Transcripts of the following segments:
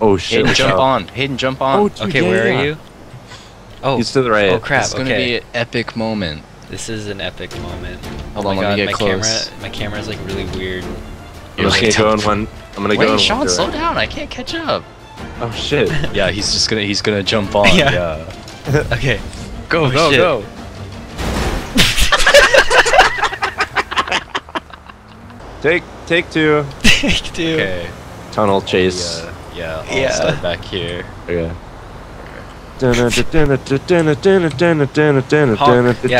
Oh shit! Hayden, look jump out. on. Hayden, jump on. Oh, dude, Okay, yeah, where yeah. are you? Oh, He's to the right. oh crap. It's gonna okay. be an epic moment. This is an epic moment. Hold oh on, my let god, me get my close. camera, my camera's like really weird. I'm just gonna go in one. I'm gonna go in Wait, one Sean, slow down. I can't catch up. Oh shit! Yeah, he's just gonna he's gonna jump on. Yeah. Okay, Go, Oh, go, shit. go. Take take two. take two. Okay. Tunnel chase. Yeah, yeah. I'll Yeah. start back here. Okay. Honk. Yeah.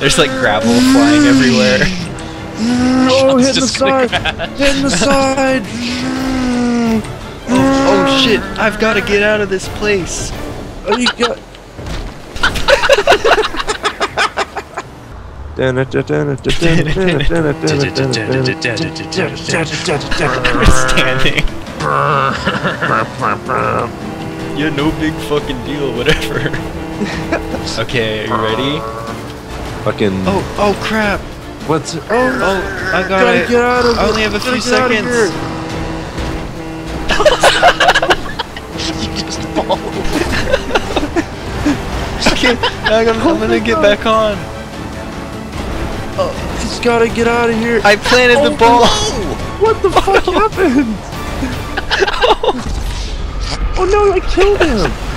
There's like gravel flying everywhere. Oh, hit the side! Hit the side! Oh, oh shit! I've got to get out of this place. Oh, you got. We're standing. Yeah, no big fucking deal. Whatever. okay, are you ready? Fucking. Oh, oh crap! What's. Oh, Oh, I got gotta it. get out of I it. only have a Gotta few get out of seconds. here. you just fall. Okay, I'm, I'm gonna get back on. Oh, just gotta get out of here. I planted the oh, ball. What the fuck happened? Oh. oh no, I killed him!